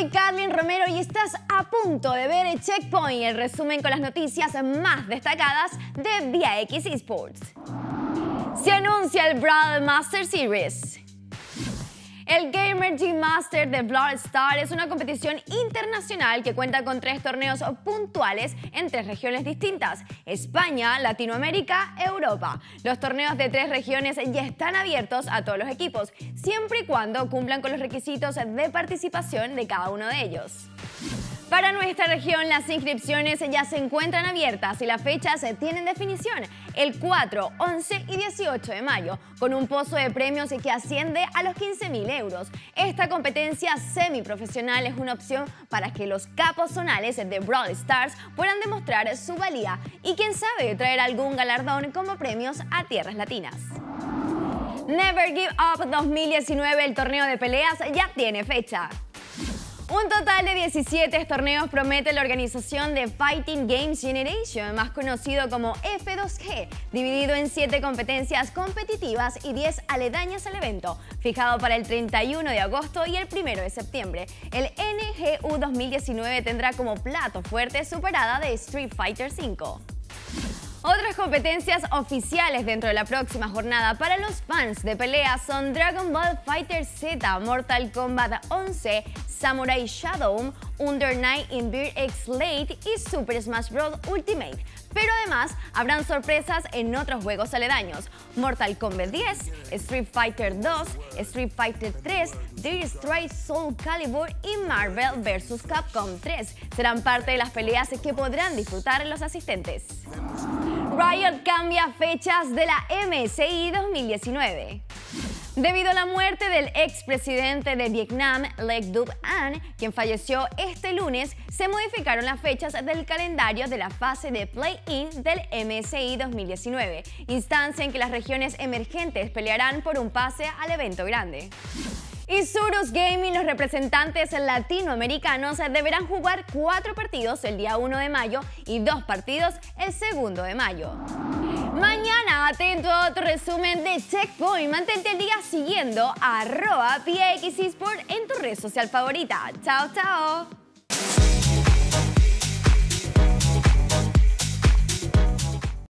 soy Carlin Romero y estás a punto de ver el Checkpoint, el resumen con las noticias más destacadas de Via X Esports. Se anuncia el Brawl Master Series. El Gamer G Master de Blood Star es una competición internacional que cuenta con tres torneos puntuales en tres regiones distintas, España, Latinoamérica, Europa. Los torneos de tres regiones ya están abiertos a todos los equipos, siempre y cuando cumplan con los requisitos de participación de cada uno de ellos. Para nuestra región, las inscripciones ya se encuentran abiertas y las fechas tienen definición el 4, 11 y 18 de mayo, con un pozo de premios que asciende a los 15.000 euros. Esta competencia semiprofesional es una opción para que los capos zonales de Brawl Stars puedan demostrar su valía y quién sabe traer algún galardón como premios a tierras latinas. Never Give Up 2019, el torneo de peleas, ya tiene fecha. Un total de 17 torneos promete la organización de Fighting Games Generation, más conocido como F2G, dividido en 7 competencias competitivas y 10 aledañas al evento, fijado para el 31 de agosto y el 1 de septiembre. El NGU 2019 tendrá como plato fuerte superada de Street Fighter V. Otras competencias oficiales dentro de la próxima jornada para los fans de pelea son Dragon Ball Fighter Z, Mortal Kombat 11, Samurai Shadow, Under Night in Beer X Late y Super Smash Bros. Ultimate. Pero además habrán sorpresas en otros juegos aledaños. Mortal Kombat 10, Street Fighter 2, Street Fighter 3, Dear Strike Soul Calibur y Marvel vs. Capcom 3 serán parte de las peleas que podrán disfrutar los asistentes. Riot cambia fechas de la MSI 2019. Debido a la muerte del expresidente de Vietnam, Le Duc An, quien falleció este lunes, se modificaron las fechas del calendario de la fase de play-in del MSI 2019, instancia en que las regiones emergentes pelearán por un pase al evento grande. Y Surus Gaming, los representantes latinoamericanos, deberán jugar cuatro partidos el día 1 de mayo y dos partidos el segundo de mayo. Mañana atento a otro resumen de Checkpoint. Mantente el día siguiendo a arroba PX en tu red social favorita. Chao, chao.